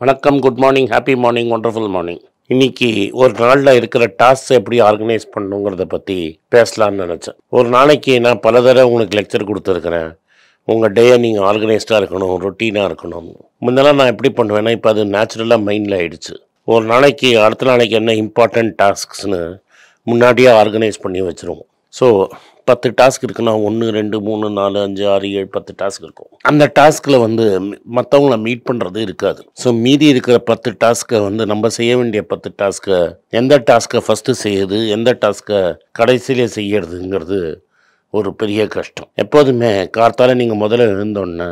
வணக்கம் good morning happy morning wonderful morning இன்னைக்கு ஒரு நாளில் இருக்கிற டாஸ்க் எப்படி ஆர்கனைஸ் பண்ணுங்கிறத பற்றி பேசலாம்னு நினச்சேன். ஒரு நாளைக்கு நான் பல தடவை உங்களுக்கு லெக்சர் கொடுத்துருக்குறேன். உங்கள் டேயை நீங்கள் ஆர்கனைஸ்டாக இருக்கணும் ரொட்டீனாக இருக்கணும். முன்னெல்லாம் நான் எப்படி பண்ணுவேன்னா இப்போ அது நேச்சுரலாக மைண்டில் ஆயிடுச்சு. ஒரு நாளைக்கு அடுத்த நாளைக்கு என்ன இம்பார்ட்டன்ட் டாஸ்க்ஸ்னு முன்னாடியே ஆர்கனைஸ் பண்ணி வச்சுருவோம். ஸோ பத்து டாஸ்க் இருக்குன்னா ஒன்று ரெண்டு மூணு நாலு அஞ்சு ஆறு ஏழு பத்து டாஸ்க் இருக்கும். அந்த டாஸ்கில் வந்து மற்றவங்கள மீட் பண்ணுறது இருக்காது. ஸோ மீதி இருக்கிற பத்து டாஸ்க்கை வந்து நம்ம செய்ய வேண்டிய பத்து டாஸ்க்கை எந்த டாஸ்க்கை ஃபஸ்ட்டு செய்யுது எந்த டாஸ்க்கை கடைசியிலே செய்யறதுங்கிறது ஒரு பெரிய கஷ்டம். எப்போதுமே கார்த்தால் நீங்கள் முதல்ல எழுந்தோடனே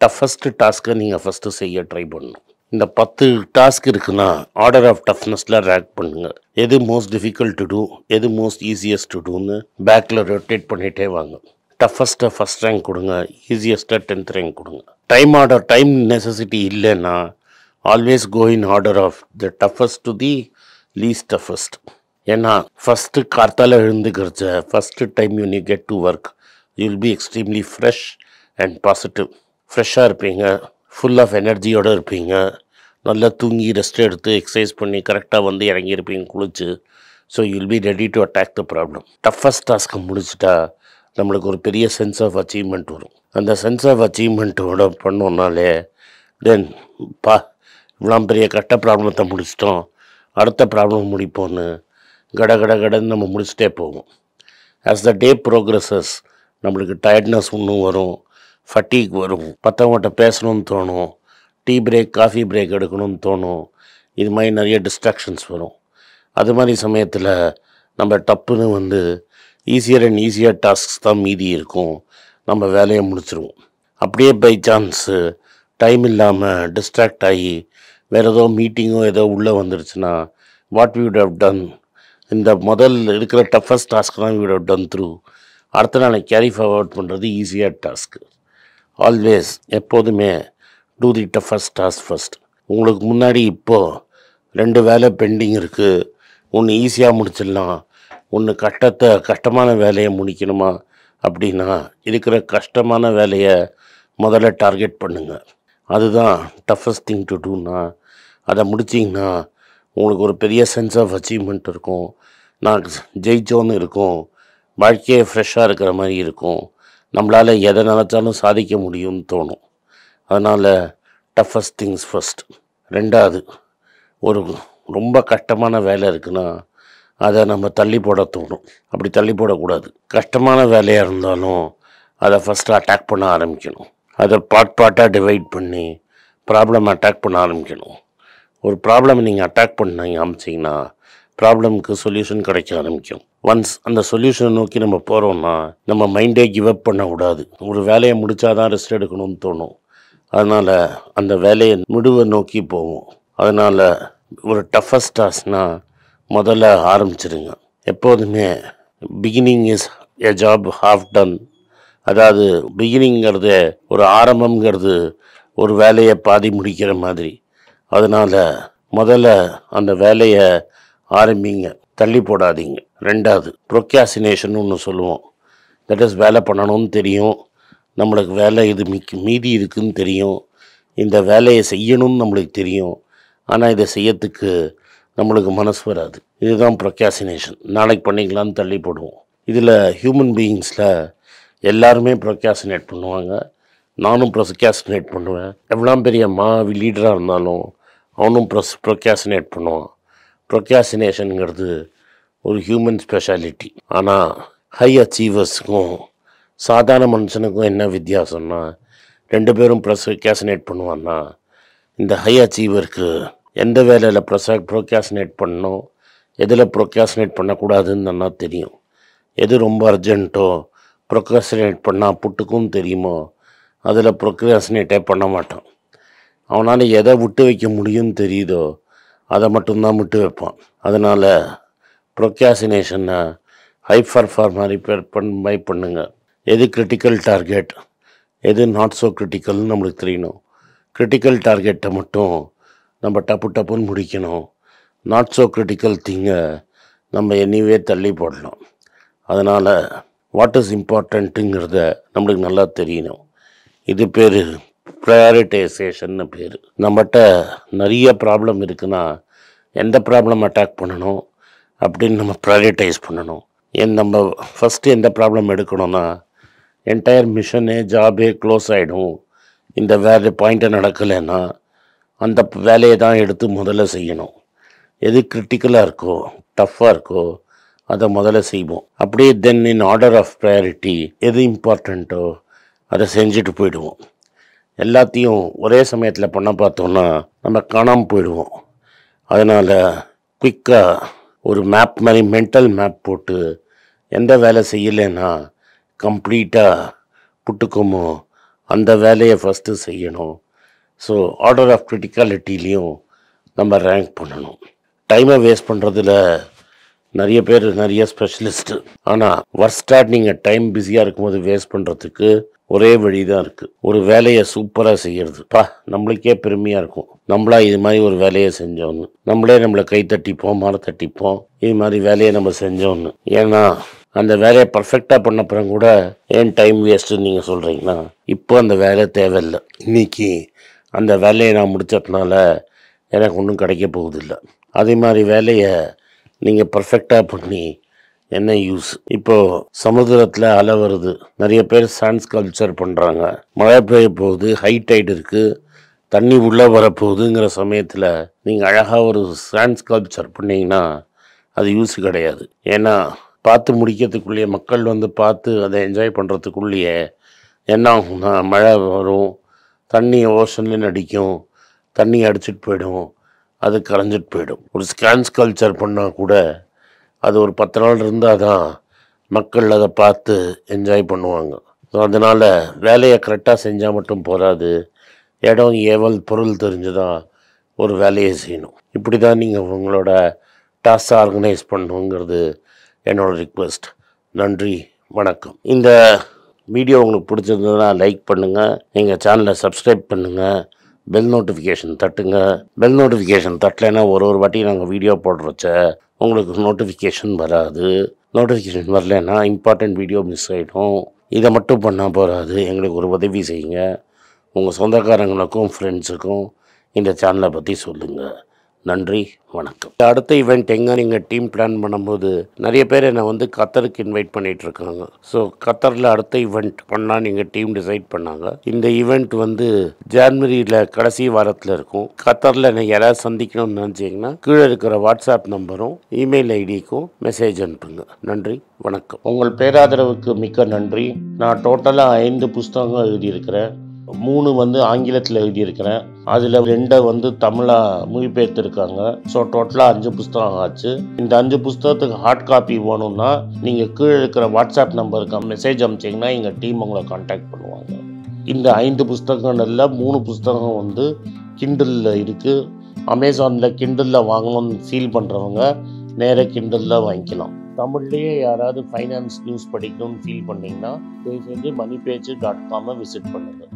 டஃபஸ்ட்டு டாஸ்க்கை நீங்கள் ஃபஸ்ட்டு செய்ய ட்ரை பண்ணணும். இந்த பத்து டாஸ்க் இருக்குன்னா ஆர்டர் ஆஃப் டஃப்னஸில் ரேக் பண்ணுங்க. எது மோஸ்ட் டிஃபிகல்ட் டு டூ எது மோஸ்ட் ஈஸியஸ்ட் டு டூன்னு பேக்கில் ரொட்டேட் பண்ணிகிட்டே வாங்க. டஃபஸ்ட்டை ஃபஸ்ட் ரேங்க் கொடுங்க ஈஸியஸ்ட்டாக டென்த் ரேங்க் கொடுங்க. டைம் ஆர்டர் டைம் நெசசிட்டி இல்லைன்னா always go in order of the toughest to the least toughest ஏன்னா ஃபஸ்ட்டு கார்த்தால எழுந்துக்கிறச்ச ஃபஸ்ட்டு டைம் யூ நீ get to work you will be extremely fresh and positive ஃப்ரெஷ்ஷாக இருப்பீங்க. Full of எனர்ஜியோடு இருப்பீங்க. நல்லா தூங்கி ரெஸ்ட் எடுத்து எக்ஸசைஸ் பண்ணி கரெக்டாக வந்து இறங்கியிருப்பீங்க குளிச்சு. So you'll be ready to attack the problem toughest டாஸ்க்கை முடிச்சிட்டா நம்மளுக்கு ஒரு பெரிய சென்ஸ் ஆஃப் அச்சீவ்மெண்ட் வரும். அந்த சென்ஸ் ஆஃப் அச்சீவ்மெண்ட்டோட பண்ணோன்னாலே தென் பா இவ்வளோ பெரிய கட்ட ப்ராப்ளத்தை முடிச்சிட்டோம். அடுத்த ப்ராப்ளம் முடிப்போன்னு கட கட கடன்னு நம்ம முடிச்சுட்டே போவோம். ஆஸ் த டே ப்ரோக்ரஸஸ் நம்மளுக்கு டயர்ட்னஸ் ஒன்றும் வரும். ஃபட்டீக் வரும். மற்றவங்கள்ட்ட பேசணும்னு தோணும். டீ பிரேக் காஃபி பிரேக் எடுக்கணும்னு தோணும். இது மாதிரி நிறைய டிஸ்ட்ராக்ஷன்ஸ் வரும். அது மாதிரி சமயத்தில் நம்ம டப்புன்னு வந்து ஈஸியர் அண்ட் ஈஸியர் டாஸ்க்ஸ் தான் மீதி இருக்கும். நம்ம வேலையை முடிச்சிருவோம். அப்படியே பை சான்ஸு டைம் இல்லாமல் டிஸ்ட்ராக்ட் ஆகி வேறு ஏதோ மீட்டிங்கோ ஏதோ உள்ளே வந்துருச்சுன்னா வாட் வி ஹவ் டன் இந்த முதல் இருக்கிற டஃபஸ்ட் டாஸ்க் தான் வி ஹவ் டன் த்ரூ அடுத்த நாளை கேரி ஃபார்வர்ட் பண்ணுறது ஈஸியாக டாஸ்க்கு ஆல்வேஸ் எப்போதுமே do the toughest task first உங்களுக்கு முன்னாடி இப்போது ரெண்டு வேலை பெண்டிங் இருக்குது ஒன்று ஈஸியாக முடிச்சிடலாம். ஒன்று கட்டத்தை கஷ்டமான வேலையை முடிக்கணுமா? அப்படின்னா இருக்கிற கஷ்டமான வேலையை முதல்ல டார்கெட் பண்ணுங்கள் அதுதான் டஃபஸ்ட் திங் டு டூனா அதை முடிச்சிங்கன்னா உங்களுக்கு ஒரு பெரிய சென்ஸ் ஆஃப் அச்சீவ்மெண்ட் இருக்கும். நான் ஜெயிச்சோன்னு இருக்கும். வாழ்க்கையே ஃப்ரெஷ்ஷாக இருக்கிற மாதிரி இருக்கும். நம்மளால் எதை நினச்சாலும் சாதிக்க முடியும்னு தோணும். அதனால் டஃபஸ்ட் திங்ஸ் ஃபஸ்ட் ரெண்டாவது ஒரு ரொம்ப கஷ்டமான வேலை இருக்குன்னா அதை நம்ம தள்ளி போட தோணும். அப்படி தள்ளி போடக்கூடாது. கஷ்டமான வேலையாக இருந்தாலும் அதை ஃபஸ்ட்டு அட்டாக் பண்ண ஆரம்பிக்கணும். அதை பார்ட் பார்ட்டாக டிவைட் பண்ணி ப்ராப்ளம் அட்டாக் பண்ண ஆரம்பிக்கணும். ஒரு ப்ராப்ளம் நீங்கள் அட்டாக் பண்ண ஆரம்பிச்சிங்கன்னா ப்ராப்ளம்க்கு சொல்யூஷன் கிடைக்க ஆரம்பிக்கும். ஒன்ஸ் அந்த சொல்யூஷனை நோக்கி நம்ம போகிறோம்னா நம்ம மைண்டே கிவ் அப் பண்ணக்கூடாது. ஒரு வேலையை முடித்தாதான் ரெஸ்ட் எடுக்கணும்னு தோணும். அதனால் அந்த வேலையை முடிவை நோக்கி போவோம். அதனால் ஒரு டஃபஸ்ட் டாஸ்க்னால் முதல்ல ஆரம்பிச்சிடுங்க எப்போதுமே beginning is a job half done அதாவது பிகினிங்கிறது ஒரு ஆரம்பங்கிறது ஒரு வேலையை பாதி முடிக்கிற மாதிரி. அதனால் முதல்ல அந்த வேலையை ஆரம்பிங்க. தள்ளி போடாதீங்க. ரெண்டாவது ப்ரொக்யாசினேஷன் ஒன்று சொல்லுவோம். தட் இஸ் வேலை பண்ணணும்னு தெரியும். நம்மளுக்கு வேலை இது மிக் மீதி இருக்குன்னு தெரியும். இந்த வேலையை செய்யணும்னு நம்மளுக்கு தெரியும். ஆனால் இதை செய்யறதுக்கு நம்மளுக்கு மனசு வராது. இதுதான் ப்ரொக்யாசினேஷன் நாளைக்கு பண்ணிக்கலான்னு தள்ளி போடுவோம். இதில் ஹியூமன் பீயிங்ஸில் எல்லாருமே ப்ரொக்யாசினேட் பண்ணுவாங்க. நானும் ப்ரொக்யாசினேட் பண்ணுவேன். எவ்வளோ பெரிய மாவி லீடராக இருந்தாலும் அவனும் ப்ரொஸ் ப்ரொக்யாசினேட் பண்ணுவான். ப்ரொக்யாசினேஷனுங்கிறது ஒரு ஹியூமன் ஸ்பெஷாலிட்டி ஆனால் ஹை அச்சீவர்ஸுக்கும் சாதாரண மனுஷனுக்கும் என்ன வித்தியாசம்னா ரெண்டு பேரும் ப்ரொக்யாசினேட் பண்ணுவான்னா இந்த ஹை அச்சீவருக்கு எந்த வேலையில் ப்ரொச ப்ரொக்யாசினேட் பண்ணணும் எதில் ப்ரொக்யாசினேட் பண்ணக்கூடாதுன்னு நல்லா தெரியும். எது ரொம்ப அர்ஜென்ட்டோ ப்ரொக்ராசினேட் பண்ணால் புட்டுக்கும் தெரியுமோ அதில் ப்ரொக்ராசினேட்டே பண்ண மாட்டான். அவனால் எதை விட்டு வைக்க முடியும்னு தெரியுதோ அதை மட்டும்தான் முட்டு வைப்பான் அதனால் ப்ரொக்யாசினேஷனை ஹை பர்ஃபார்மாக ரிப்பேர் பண் பை பண்ணுங்க. எது கிரிட்டிக்கல் டார்கெட் எது நாட் ஸோ கிரிட்டிக்கல்னு நம்மளுக்கு தெரியணும். கிரிட்டிக்கல் டார்கெட்டை மட்டும் நம்ம டப்பு டப்புன்னு முடிக்கணும். நாட் ஸோ கிரிட்டிக்கல் திங்கை நம்ம எனிவே தள்ளி போடணும். அதனால் வாட் இஸ் இம்பார்ட்டண்ட்டுங்கிறத நம்மளுக்கு நல்லா தெரியணும். இது பேர் ப்ரையாரிட்டைசேஷன்னு பேர். நம்மகிட்ட நிறைய ப்ராப்ளம் இருக்குன்னா எந்த ப்ராப்ளம் அட்டாக் பண்ணணும்? அப்படின்னு நம்ம ப்ரையாரிட்டைஸ் பண்ணணும். என் நம்ம ஃபஸ்ட்டு எந்த ப்ராப்ளம் எடுக்கணும்னா என்டையர் மிஷனே ஜாபே க்ளோஸ் ஆகிடும் இந்த வேலை பாயிண்ட்டை நடக்கலைன்னா அந்த வேலையை தான் எடுத்து முதல்ல செய்யணும். எது கிரிட்டிக்கலாக இருக்கோ டஃப்பாக இருக்கோ அதை முதல்ல செய்வோம். அப்படியே then in order of priority எது இம்பார்ட்டண்ட்டோ அதை செஞ்சுட்டு போயிடுவோம். எல்லாத்தையும் ஒரே சமயத்தில் பண்ண பார்த்தோன்னா நம்ம காணாமல் போயிடுவோம். அதனால் குயிக்காக ஒரு மேப் மாதிரி மென்டல் மேப் போட்டு எந்த வேலை செய்யலைன்னா கம்ப்ளீட்டாக புட்டுக்குமோ அந்த வேலையை ஃபஸ்ட்டு செய்யணும். ஸோ ஆர்டர் ஆஃப் க்ரிட்டிக்காலிட்டிலையும் நம்ம ரேங்க் பண்ணணும். டைமை வேஸ்ட் பண்ணுறதுல நிறைய பேர் நிறைய ஸ்பெஷலிஸ்ட்டு ஆனால் ஒர்ஸ்டாக நீங்கள் டைம் பிஸியாக இருக்கும்போது வேஸ்ட் பண்ணுறதுக்கு ஒரே வழி தான் இருக்குது ஒரு வேலையை சூப்பராக செய்கிறது பா நம்மளுக்கே பெருமையாக இருக்கும். நம்மளா இது மாதிரி ஒரு வேலையை செஞ்சோன்னு நம்மளே நம்மளை கை தட்டிப்போம் மர தட்டிப்போம். இது மாதிரி வேலையை நம்ம செஞ்சோன்னு ஏன்னா அந்த வேலையை பர்ஃபெக்டாக பண்ணப்புறம் கூட ஏன் டைம் வேஸ்ட்டுன்னு நீங்கள் சொல்கிறீங்கன்னா இப்போ அந்த வேலை தேவையில்லை. இன்னைக்கு அந்த வேலையை நான் முடிச்சதுனால எனக்கு ஒன்றும் கிடைக்க போகுதில்லை அதே மாதிரி வேலையை நீங்கள் பர்ஃபெக்டாக பண்ணி என்ன யூஸ் இப்போது சமுத்திரத்தில் அலை வருது. நிறைய பேர் சான்ஸ் கல்ச்சர் பண்ணுறாங்க மழை பெய்ய போகுது ஹை டைட் இருக்குது தண்ணி உள்ளே வரப்போகுதுங்கிற சமயத்தில் நீங்கள் அழகாக ஒரு சான்ஸ் கல்ச்சர் பண்ணீங்கன்னா அது யூஸ் கிடையாது. ஏன்னா பார்த்து முடிக்கிறதுக்குள்ளேயே மக்கள் வந்து பார்த்து அதை என்ஜாய் பண்ணுறதுக்குள்ளேயே என்ன ஆகும்னா மழை வரும் தண்ணி ஓஷன்லேயும் அடிக்கும் தண்ணி அடிச்சிட்டு போயிடும். அது கரைஞ்சிட்டு போயிடும். ஒரு ஸ்கேன்ஸ் கல்ச்சர் பண்ணால் கூட அது ஒரு பத்து நாள் இருந்தால் தான் மக்கள் அதை பார்த்து என்ஜாய் பண்ணுவாங்க. ஸோ அதனால் வேலையை கரெக்டாக செஞ்சால் மட்டும் போதாது. இடம் ஏவல் பொருள் தெரிஞ்சு தான் ஒரு வேலையை செய்யணும். இப்படி தான் நீங்கள் உங்களோட டாஸ்க் ஆர்கனைஸ் பண்ணணுங்கிறது என்னோட ரிக்வெஸ்ட் நன்றி வணக்கம். இந்த வீடியோ உங்களுக்கு பிடிச்சிருந்ததுன்னா லைக் பண்ணுங்கள் எங்கள் சேனலை சப்ஸ்கிரைப் பண்ணுங்கள் பெல் நோட்டிஃபிகேஷன் தட்டுங்க. பெல் நோட்டிஃபிகேஷன் தட்டலைன்னா ஒரு ஒரு வாட்டி நாங்கள் வீடியோ போடுறச்ச உங்களுக்கு நோட்டிஃபிகேஷன் வராது. நோட்டிஃபிகேஷன் வரலைன்னா இம்பார்ட்டண்ட் வீடியோ மிஸ் ஆகிடும் இதை மட்டும் பண்ணால் போகாது எங்களுக்கு ஒரு உதவி செய்யுங்க. உங்கள் சொந்தக்காரங்களுக்கும் ஃப்ரெண்ட்ஸுக்கும் இந்த சேனலை பற்றி சொல்லுங்கள் நன்றி வணக்கம். அடுத்த ஈவெண்ட் எங்கே நீங்கள் டீம் பிளான் பண்ணும்போது நிறைய பேர் என்னை வந்து கத்தருக்கு இன்வைட் பண்ணிட்டு இருக்காங்க ஸோ கத்தரில் அடுத்த ஈவெண்ட் பண்ணால் நீங்கள் டீம் டிசைட் பண்ணாங்க. இந்த ஈவெண்ட் வந்து ஜான்வரியில் கடைசி வாரத்தில் இருக்கும். கத்தரில் என்னை யாராவது சந்திக்கணும்னு நினச்சிங்கன்னா கீழே இருக்கிற வாட்ஸ்அப் நம்பரும் இமெயில் ஐடிக்கும் மெசேஜ் அனுப்புங்க. நன்றி வணக்கம். உங்கள் பேராதரவுக்கு மிக்க நன்றி. நான் டோட்டலாக ஐந்து புஸ்தகங்கள் எழுதியிருக்கிறேன். மூணு வந்து ஆங்கிலத்தில் எழுதியிருக்கிறேன். அதில் ரெண்டை வந்து தமிழாக மொழிபெயர்த்திருக்காங்க. ஸோ டோட்டலாக அஞ்சு புஸ்தகம் ஆச்சு. இந்த அஞ்சு புஸ்தகத்துக்கு ஹார்ட் காப்பி வேணும்னா நீங்கள் கீழே இருக்கிற வாட்ஸ்அப் நம்பருக்கு மெசேஜ் அனுப்பிச்சிங்கன்னா எங்கள் டீம் உங்களை காண்டாக்ட் பண்ணுவாங்க. இந்த ஐந்து புஸ்தகங்களில் மூணு புஸ்தகம் வந்து கிண்டலில் இருக்குது அமேசானில் கிண்டலில் வாங்கணும்னு ஃபீல் பண்ணுறவங்க நேராக கிண்டலில் வாங்கிக்கலாம். தமிழ்லேயே யாராவது ஃபைனான்ஸ் நியூஸ் படிக்கணும்னு ஃபீல் பண்ணீங்கன்னா தயவு செஞ்சு மணி பேஜ் டாட் காமை விசிட் பண்ணுங்கள்